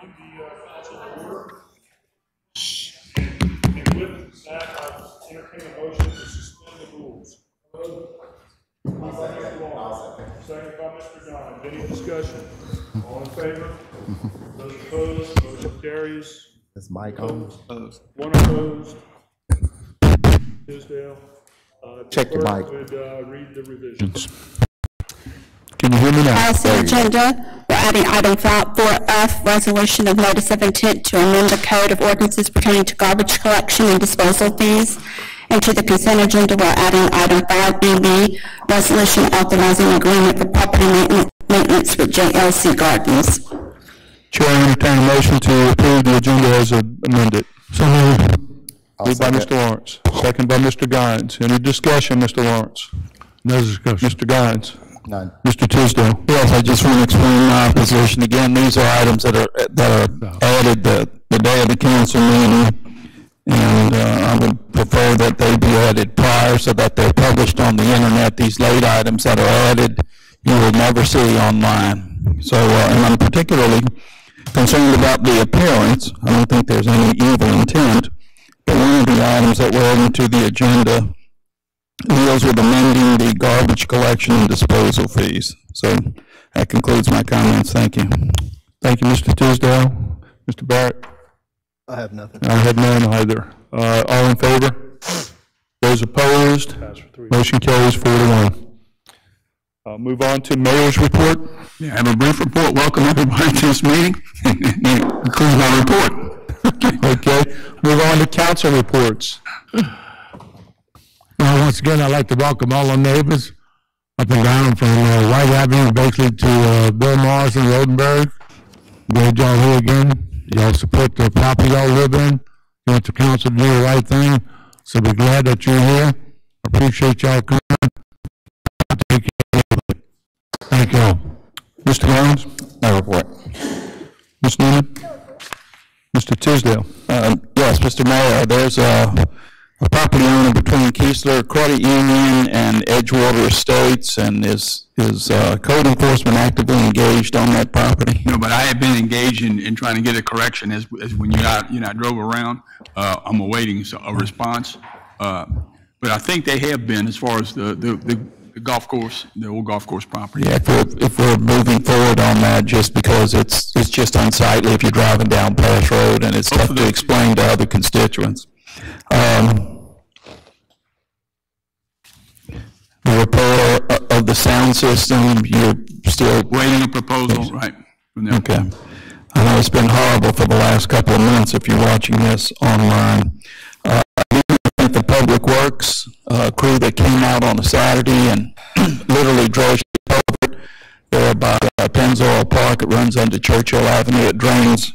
calling the uh, council to order. And with that, I entertain a motion to suspend the rules. Moved by Mr. Long, second by Mr. Gines. Any discussion? All in favor? Those opposed, motion carries. Is mic on? One opposed. Tisdale. Uh, Check your clerk mic. Would, uh, read the revisions. Can you hear me now? Policy agenda, we're adding item 4F, resolution of notice of intent to amend the code of ordinances pertaining to garbage collection and disposal fees. And to the consent agenda, we're adding item 5BB, resolution authorizing agreement for property maintenance- maintenance with JLC Gardens. Chair, I entertain a motion to approve the agenda as amended. So moved. Moved by Mr. Lawrence, second by Mr. Gines. Any discussion, Mr. Lawrence? No discussion. Mr. Gines? None. Mr. Tisdale? Yes, I just want to explain my position again. These are items that are, that are added the, the day of the council meeting. And, uh, I would prefer that they be added prior so that they're published on the internet. These late items that are added, you will never see online. So, uh, and I'm particularly concerned about the appearance. I don't think there's any evil intent. But one of the items that were added to the agenda deals with amending the garbage collection and disposal fees. So that concludes my comments. Thank you. Thank you, Mr. Tisdale. Mr. Barrett? I have nothing. I have none either. Uh, all in favor? Those opposed? Motion carries four to one. Uh, move on to mayor's report. Yeah, I have a brief report. Welcome everybody to this meeting. Concludes my report. Okay, move on to council reports. Once again, I'd like to welcome all our neighbors up and down from uh, White Avenue basically to uh, Bill Morrison, Rodenberg. Great job here again. Y'all support the property y'all live in. You want the council to do the right thing. So we're glad that you're here. Appreciate y'all coming. Take care of it. Thank you. Mr. Lyons? No report. Ms. Newman? Mr. Tisdale? Uh, yes, Mr. Mayor, there's a, a property owner between Keesler Credit Union and Edgewater Estates, and is, is, uh, code enforcement actively engaged on that property? No, but I have been engaged in, in trying to get a correction as, as when you got, you know, I drove around. Uh, I'm awaiting a response. Uh, but I think they have been as far as the, the, the the golf course, the old golf course property. Yeah, if we're, if we're moving forward on that, just because it's, it's just unsightly if you're driving down Pass Road, and it's tough to explain to other constituents. Um, The repair of the sound system, you're still Waiting a proposal, right. from them. Okay. I know it's been horrible for the last couple of months if you're watching this online. Uh, I thank the Public Works uh, crew that came out on a Saturday and literally the culvert there by uh, Pennzoil Park. It runs under Churchill Avenue. It drains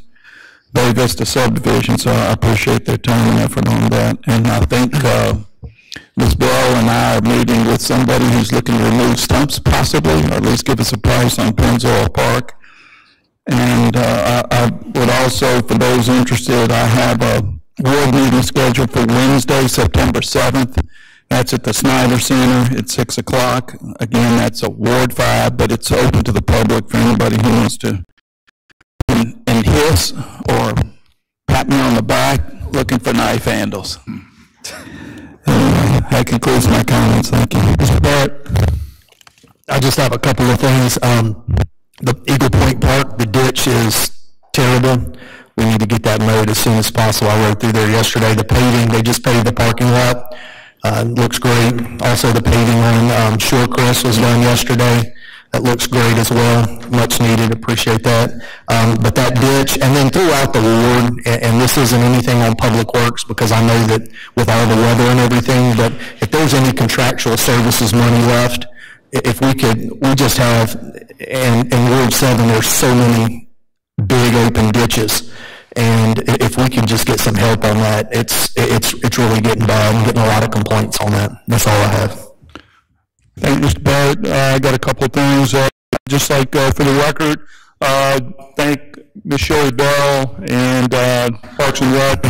Bay Vista subdivision, so I appreciate their time and effort on that. And I think uh, Ms. Bell and I are meeting with somebody who's looking to remove stumps possibly, or at least give us a price on Pennzoil Park. And uh, I I would also, for those interested, I have a ward meeting scheduled for Wednesday, September 7th. That's at the Snyder Center at 6 o'clock. Again, that's a Ward 5, but it's open to the public for anybody who wants to and hiss or pat me on the back looking for knife handles. Anyway, That concludes my comments. Thank you. Mr. Barrett, I just have a couple of things. Um, the Eagle Point Park, the ditch is terrible. We need to get that mowed as soon as possible. I rode through there yesterday. The paving, they just paved the parking lot. Uh, looks great. Also, the paving on, um, Shorecrest was done yesterday. That looks great as well. Much needed. Appreciate that. Um, but that ditch, and then throughout the ward, and, and this isn't anything on Public Works because I know that with all the weather and everything, but if there's any contractual services money left, if we could, we just have, and in Ward Seven, there's so many big open ditches. And if we could just get some help on that, it's, it's, it's really getting bad. I'm getting a lot of complaints on that. That's all I have. Thank you, Mr. Barrett. Uh, I got a couple of things. Uh, Just like uh, for the record, thank Ms. Sherry Bell and Parks and Rec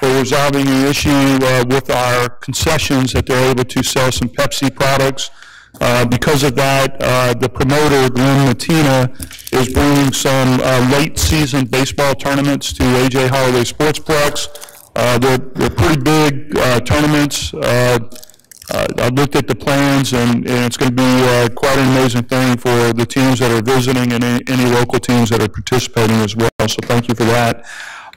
for resolving the issue with our concessions that they're able to sell some Pepsi products Uh, Because of that, uh, the promoter, Glenn Matina, is bringing some uh, late-season baseball tournaments to AJ Holloway Sportsplex. Uh, They're they're pretty big tournaments. Uh, uh, I looked at the plans, and and it's going to be uh, quite an amazing thing for the teams that are visiting and any any local teams that are participating as well, so thank you for that.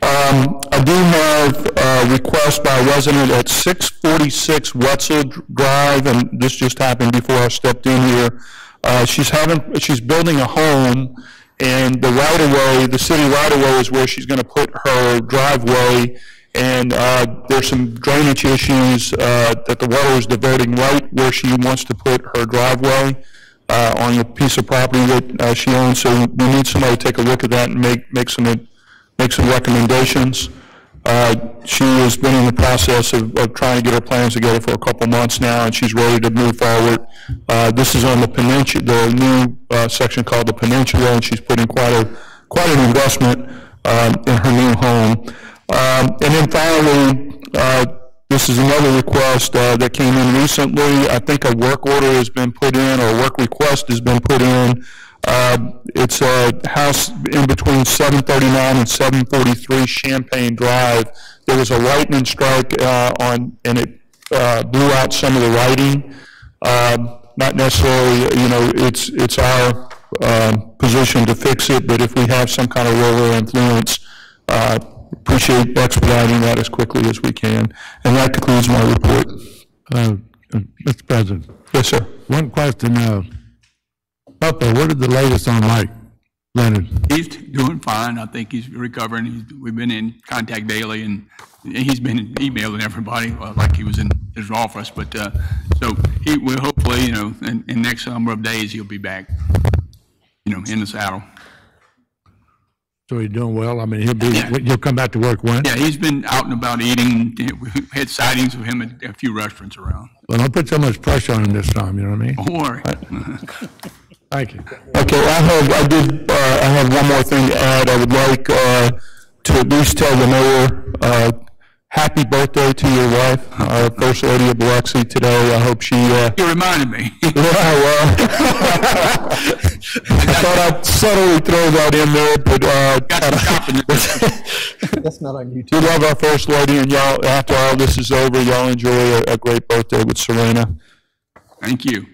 Um, I do have a request by a resident at 646 Wetzel Drive, and this just happened before I stepped in here. Uh, She's having, she's building a home, and the right-of-way, the city right-of-way is where she's going to put her driveway, and uh, there's some drainage issues uh, that the water is diverting right where she wants to put her driveway uh, on the piece of property that uh, she owns, so we need somebody to take a look at that and make, make some make some recommendations. Uh, She has been in the process of, of trying to get her plans together for a couple months now, and she's ready to move forward. Uh, This is on the peninsula, the new section called the Peninsula, and she's putting quite a, quite an investment um, in her new home. Um, And then finally, uh, this is another request uh, that came in recently. I think a work order has been put in, or a work request has been put in uh, It's a house in between 739 and 743 Champagne Drive. There was a lightning strike uh, on, and it uh, blew out some of the lighting. Um, Not necessarily, you know, it's, it's our um, position to fix it, but if we have some kind of role or influence, uh, appreciate expediting that as quickly as we can. And that concludes my report. Uh, uh, Mr. President, Yes, sir. one question, uh, Papa, what is the latest on Mike Leonard? He's doing fine. I think he's recovering. He's, we've been in contact daily, and he's been emailing everybody uh, like he was in his office. But uh, so he will hopefully, you know, in, in next number of days he'll be back, you know, in the saddle. So he's doing well? I mean, he'll be, Yeah. he'll come back to work when? Yeah, he's been out and about eating. We had sightings of him at a few restaurants around. Well, don't put so much pressure on him this time, you know what I mean? Don't worry. Thank you. Okay, I have, I did, uh, I have one more thing to add. I would like, uh, to at least tell the mayor, uh, happy birthday to your wife, uh, First Lady of Biloxi today. I hope she, uh, You reminded me. yeah, well, I thought I'd subtly throw that in there, but, uh, Got some shopping to. That's not on YouTube. we love our First Lady, and y'all, after all this is over, y'all enjoy a, a great birthday with Serena. Thank you.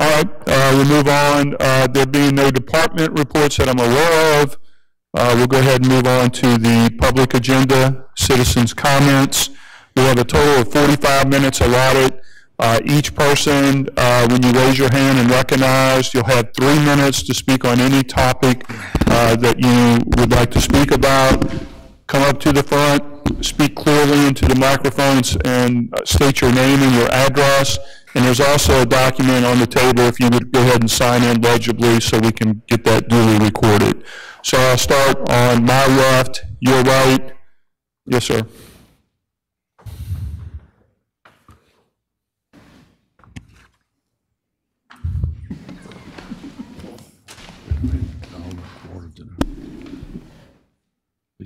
All right, uh, we'll move on. Uh, There being no department reports that I'm aware of, uh, we'll go ahead and move on to the public agenda, citizens' comments. We have a total of 45 minutes allotted. Uh, Each person, uh, when you raise your hand and recognize, you'll have three minutes to speak on any topic uh, that you would like to speak about. Come up to the front, speak clearly into the microphones, and uh, state your name and your address. And there's also a document on the table, if you would go ahead and sign in legibly so we can get that duly recorded. So I'll start on my left, your right. Yes, sir.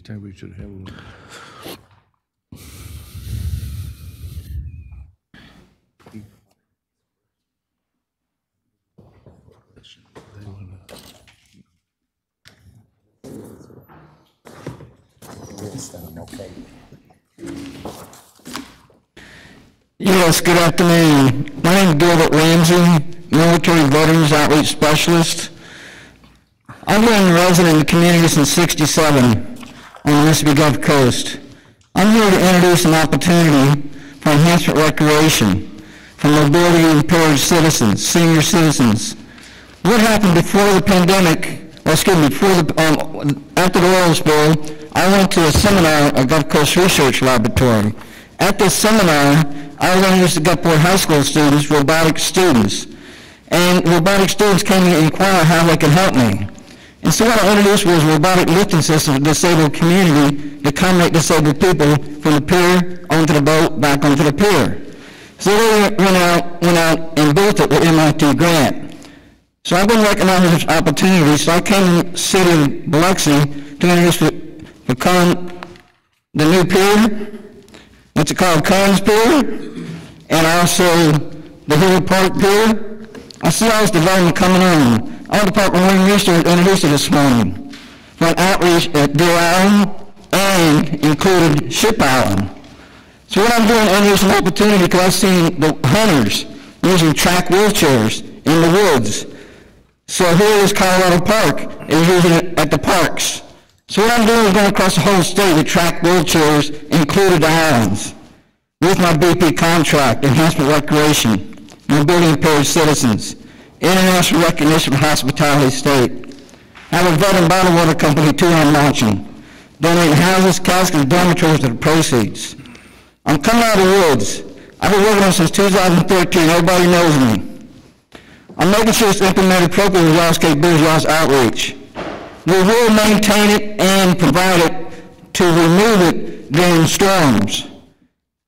Think we should have a little? Yes, good afternoon. My name is Gilbert Ramsey, Military Veterans Outreach Specialist. I've been a resident in the community since 67 on the Mississippi Gulf Coast. I'm here to introduce an opportunity for enhancement recreation for mobility impaired citizens, senior citizens. What happened before the pandemic, or excuse me, before the, um, after the oil spill, I went to a seminar at Gulf Coast Research Laboratory. At this seminar, I was introduced the Gulfport High School students, robotic students. And robotic students came to inquire how they could help me. And so what I introduced was robotic lifting system for the disabled community to accommodate disabled people from the pier onto the boat, back onto the pier. So they went out, went out and built it with MIT grant. So I've been recognizing this opportunity, so I came to the city of Biloxi to introduce the, the con, the new pier, what's it called, Collins Pier, and also the Hill Park Pier, I see all this development coming in. Our department, when we introduced it this morning, for an outreach at Deer Island and included Ship Island. So what I'm doing, there's an opportunity because I've seen the hunters using track wheelchairs in the woods. So here is Colorado Park, is using it at the parks. So what I'm doing is going across the whole state with track wheelchairs, included the islands, with my BP contract, enhancement recreation, mobility impaired citizens, international recognition for hospitality state. I have a vet and bottled water company too I'm launching, donating houses, caskets, and dormitories to the proceeds. I'm coming out of the woods. I've been working on since 2013. Everybody knows me. I'm making sure it's implemented appropriately with Cape Blues Lost Outreach. We will maintain it and provide it to remove it during storms.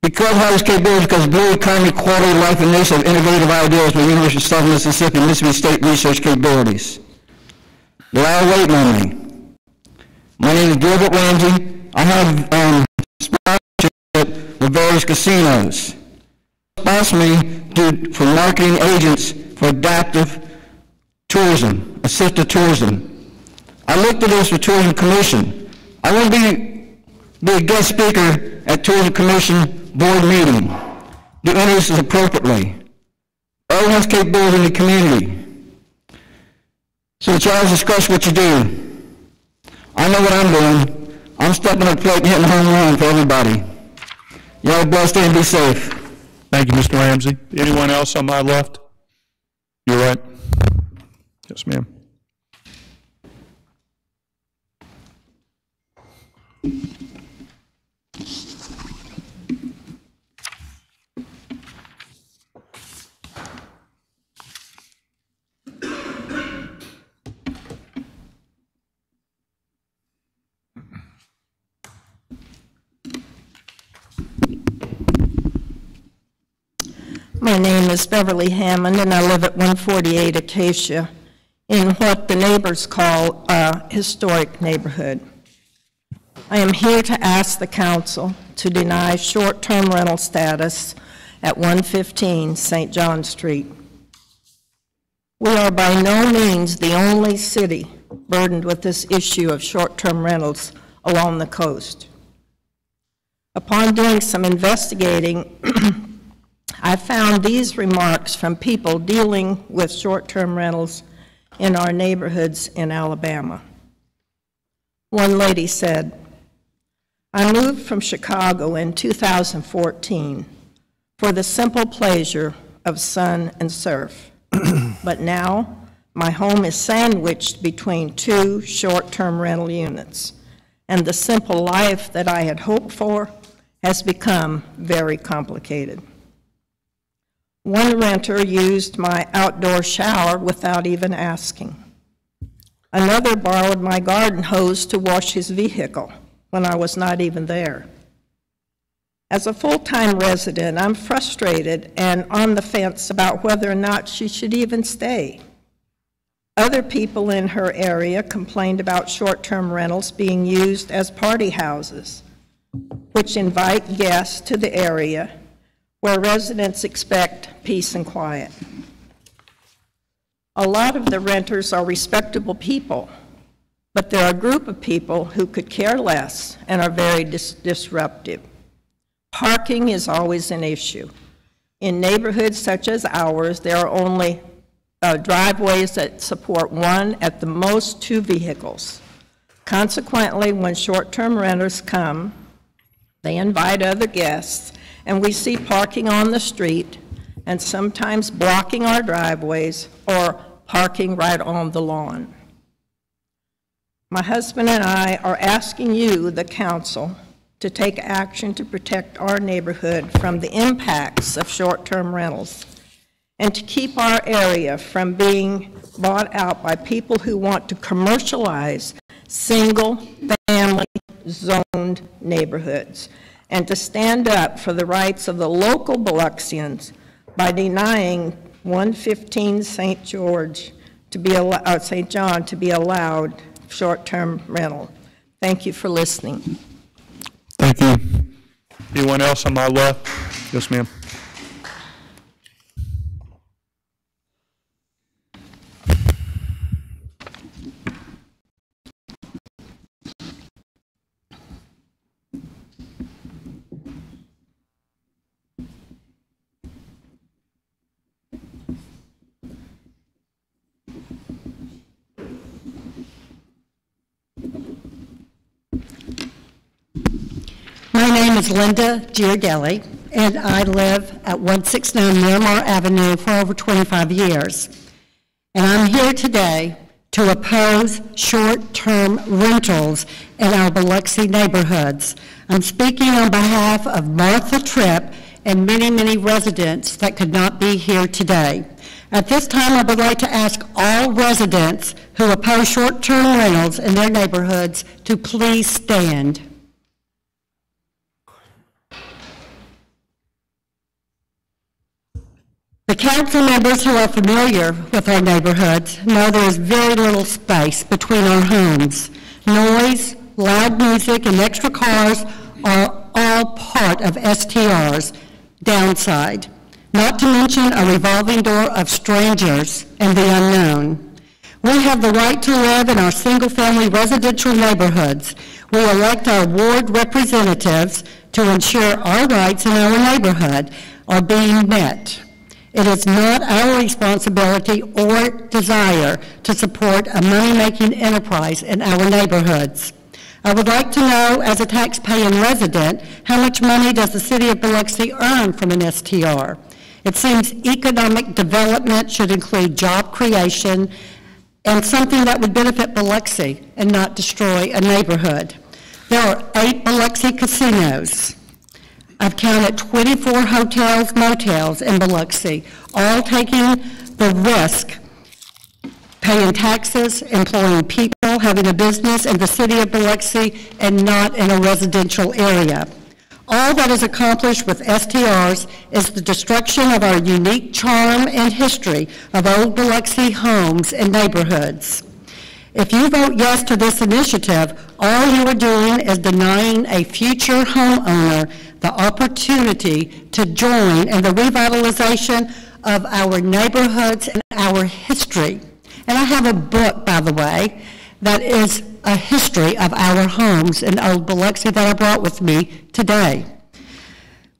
Because of Cape Blues, because Blue Economy, Quality of Life, and this have innovative ideas with University of Southern Mississippi and Mississippi State research capabilities. They're all waiting on me. My name is Gilbert Ramsey. I have um, sponsorship with various casinos. Sponsor me to, for marketing agents for adaptive tourism, assisted tourism. I looked at this for Tourism Commission. I want to be, be a guest speaker at Tourism Commission board meeting. Do this appropriately. Everyone has capability in the community. So y'all's discretion what you do. I know what I'm doing. I'm stepping up plate and hitting home run for everybody. Y'all blessed and be safe. Thank you, Mr. Ramsey. Anyone else on my left? You're right. Yes, ma'am. My name is Beverly Hammond, and I live at 148 Acacia in what the neighbors call a historic neighborhood. I am here to ask the council to deny short-term rental status at 115 St. John Street. We are by no means the only city burdened with this issue of short-term rentals along the coast. Upon doing some investigating, I found these remarks from people dealing with short-term rentals in our neighborhoods in Alabama. One lady said, I moved from Chicago in 2014 for the simple pleasure of sun and surf. but now my home is sandwiched between two short-term rental units, and the simple life that I had hoped for has become very complicated. One renter used my outdoor shower without even asking. Another borrowed my garden hose to wash his vehicle when I was not even there. As a full-time resident, I'm frustrated and on the fence about whether or not she should even stay. Other people in her area complained about short-term rentals being used as party houses, which invite guests to the area where residents expect peace and quiet. A lot of the renters are respectable people, but there are a group of people who could care less and are very dis disruptive. Parking is always an issue. In neighborhoods such as ours, there are only uh, driveways that support one, at the most two vehicles. Consequently, when short-term renters come, they invite other guests, and we see parking on the street and sometimes blocking our driveways or parking right on the lawn. My husband and I are asking you, the council, to take action to protect our neighborhood from the impacts of short-term rentals and to keep our area from being bought out by people who want to commercialize single-family zoned neighborhoods and to stand up for the rights of the local Biloxians by denying 115 St. George to be uh, St. John to be allowed short-term rental. Thank you for listening. Thank you. Anyone else on my left? Yes, ma'am. name is Linda Giardelli, and I live at 169 Miramar Avenue for over 25 years. And I'm here today to oppose short-term rentals in our Biloxi neighborhoods. I'm speaking on behalf of Martha Tripp and many, many residents that could not be here today. At this time, I would like to ask all residents who oppose short-term rentals in their neighborhoods to please stand. The council members who are familiar with our neighborhoods know there is very little space between our homes. Noise, loud music, and extra cars are all part of STR's downside, not to mention a revolving door of strangers and the unknown. We have the right to live in our single-family residential neighborhoods. We elect our ward representatives to ensure our rights in our neighborhood are being met. It is not our responsibility or desire to support a money-making enterprise in our neighborhoods. I would like to know, as a taxpaying resident, how much money does the city of Biloxi earn from an STR? It seems economic development should include job creation and something that would benefit Biloxi and not destroy a neighborhood. There are eight Biloxi casinos. I've counted 24 hotels, motels in Biloxi, all taking the risk, paying taxes, employing people, having a business in the city of Biloxi, and not in a residential area. All that is accomplished with STRs is the destruction of our unique charm and history of old Biloxi homes and neighborhoods. If you vote yes to this initiative, all you are doing is denying a future homeowner the opportunity to join in the revitalization of our neighborhoods and our history. And I have a book, by the way, that is a history of our homes in Old Biloxi that I brought with me today.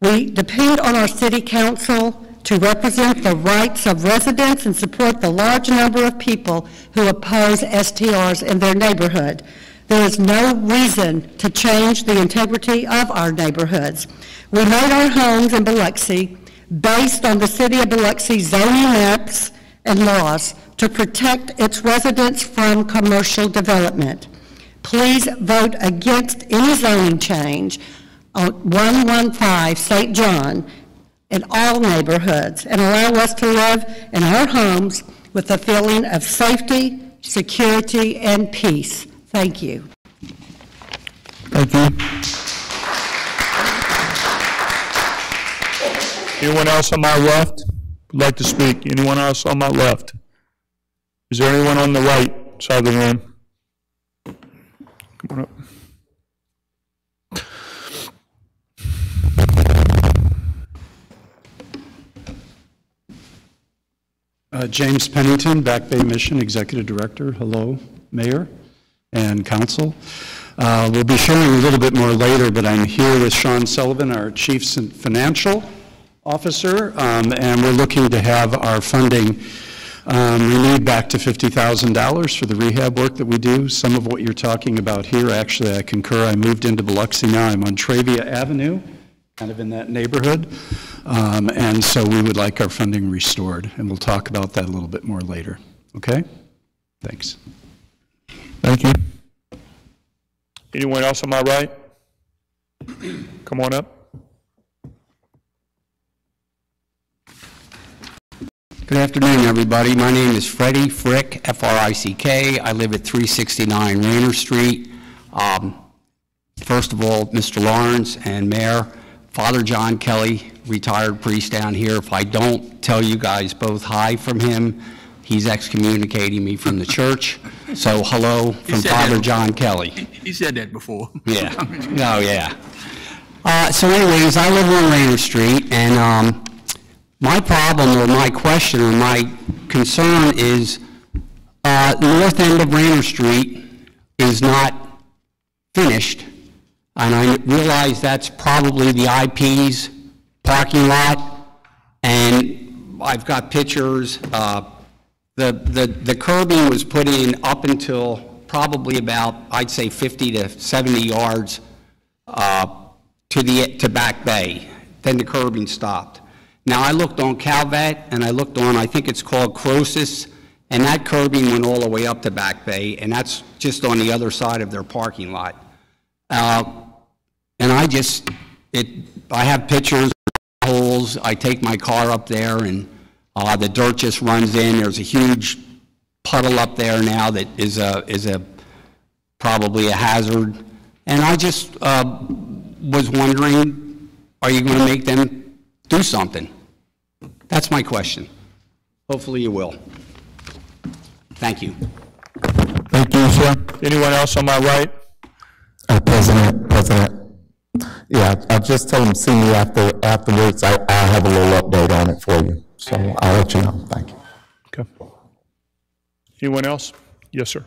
We depend on our city council to represent the rights of residents and support the large number of people who oppose STRs in their neighborhood. There is no reason to change the integrity of our neighborhoods. We made our homes in Biloxi based on the city of Biloxi zoning maps and laws to protect its residents from commercial development. Please vote against any zoning change on 115 St. John in all neighborhoods and allow us to live in our homes with a feeling of safety, security, and peace. Thank you. Thank you. Anyone else on my left would like to speak? Anyone else on my left? Is there anyone on the right side of the room? Come on up. Uh, James Pennington, Back Bay Mission Executive Director. Hello, Mayor and Council. Uh, We'll be sharing a little bit more later, but I'm here with Sean Sullivan, our Chief Financial Officer, um, and we're looking to have our funding um, renewed back to $50,000 for the rehab work that we do. Some of what you're talking about here, actually, I concur. I moved into Biloxi now. I'm on Travia Avenue, kind of in that neighborhood. Um, And so we would like our funding restored, and we'll talk about that a little bit more later. Okay? Thanks. Thank you. Anyone else on my right? Come on up. Good afternoon, everybody. My name is Freddie Frick, F-R-I-C-K. I live at 369 Rayner Street. Um, First of all, Mr. Lawrence and Mayor, Father John Kelly, retired priest down here. If I don't tell you guys both hi from him, he's excommunicating me from the church. So hello from said Father that. John Kelly. He said that before. Yeah. Oh, yeah. Uh, so anyways, I live on Rayner Street, and, um, my problem or my question or my concern is, uh, north end of Rayner Street is not finished, and I realize that's probably the IP's parking lot, and I've got pictures, uh, the, the, the curbing was put in up until probably about, I'd say 50 to 70 yards, uh, to the, to Back Bay. Then the curbing stopped. Now, I looked on Calvet, and I looked on, I think it's called Croesus, and that curbing went all the way up to Back Bay, and that's just on the other side of their parking lot. Uh, And I just, it, I have pictures, of holes, I take my car up there, and uh, the dirt just runs in, there's a huge puddle up there now that is a, is a, probably a hazard. And I just uh, was wondering, are you going to make them do something? That's my question. Hopefully you will. Thank you. Thank you, sir. Anyone else on my right? Uh, President, President, yeah, I'll just tell them, see me after, afterwards, I, I'll have a little update on it for you, so I'll let you know, thank you. Okay. Anyone else? Yes, sir.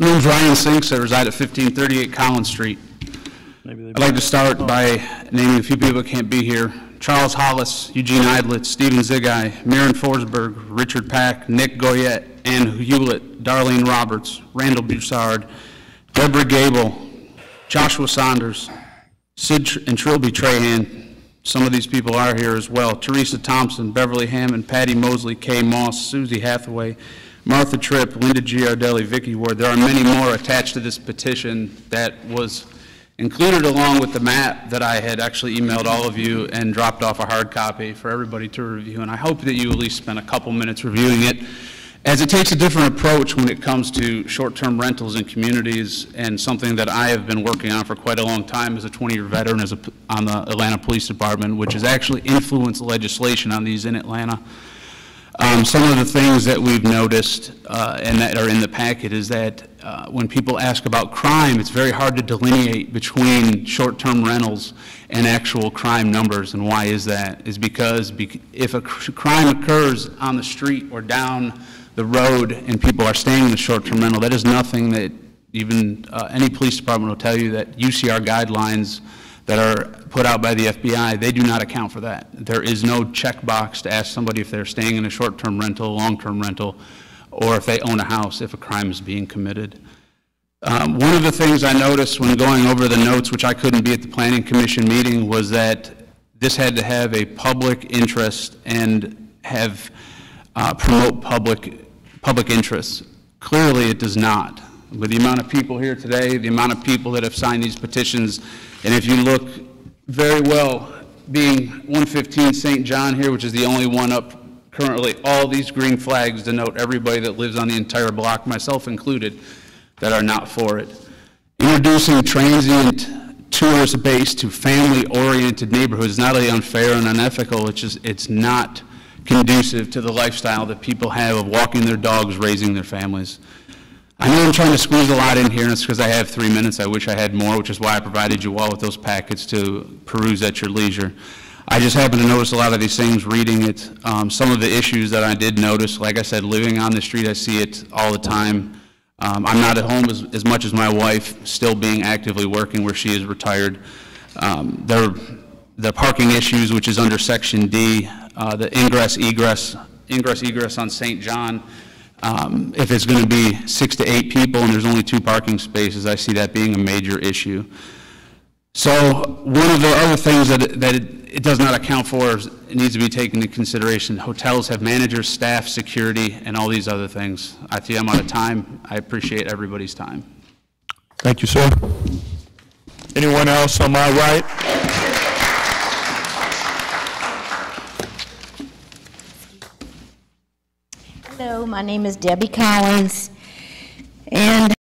My name's Ryan Sinks. I reside at 1538 Collins Street. I'd like to start by naming a few people that can't be here. Charles Hollis, Eugene Idlet, Stephen Zigai, Maren Forsberg, Richard Pack, Nick Goyette, Ann Hewlett, Darlene Roberts, Randall Broussard, Deborah Gable, Joshua Saunders, Sid and Trilby Trahan. Some of these people are here as well. Teresa Thompson, Beverly Hammond, Patty Mosley, Kay Moss, Susie Hathaway, Martha Tripp, Linda Giardelli, Vicky Ward. There are many more attached to this petition that was included along with the map that I had actually emailed all of you and dropped off a hard copy for everybody to review. And I hope that you at least spent a couple minutes reviewing it, as it takes a different approach when it comes to short-term rentals in communities and something that I have been working on for quite a long time as a 20-year veteran as a, on the Atlanta Police Department, which has actually influenced legislation on these in Atlanta. Um, Some of the things that we've noticed uh, and that are in the packet is that uh, when people ask about crime, it's very hard to delineate between short-term rentals and actual crime numbers. And why is that? Is because bec- if a cr- crime occurs on the street or down the road and people are staying in the short-term rental, that is nothing that even uh, any police department will tell you that UCR guidelines that are put out by the FBI, they do not account for that. There is no checkbox to ask somebody if they're staying in a short-term rental, long-term rental, or if they own a house if a crime is being committed. Um, One of the things I noticed when going over the notes, which I couldn't be at the planning commission meeting, was that this had to have a public interest and have, uh, promote public, public interests. Clearly, it does not. With the amount of people here today, the amount of people that have signed these petitions, and if you look very well, being 115 St. John here, which is the only one up currently, all these green flags denote everybody that lives on the entire block, myself included, that are not for it. Introducing transient tourist base to family-oriented neighborhoods is not only unfair and unethical, it's just, it's not conducive to the lifestyle that people have of walking their dogs, raising their families. I know I'm trying to squeeze a lot in here, and it's because I have three minutes. I wish I had more, which is why I provided you all with those packets to peruse at your leisure. I just happen to notice a lot of these things reading it. Um, Some of the issues that I did notice, like I said, living on the street, I see it all the time. Um, I'm not at home as, as much as my wife, still being actively working where she is retired. Um, There, the parking issues, which is under Section D, uh, the ingress egress, ingress egress on St. John, um, If it's going to be six to eight people and there's only two parking spaces, I see that being a major issue. So one of the other things that, it- that it it does not account for, is it needs to be taken into consideration, hotels have managers, staff, security, and all these other things. I see I'm out of time. I appreciate everybody's time. Thank you, sir. Anyone else on my right? My name is Debbie Collins, and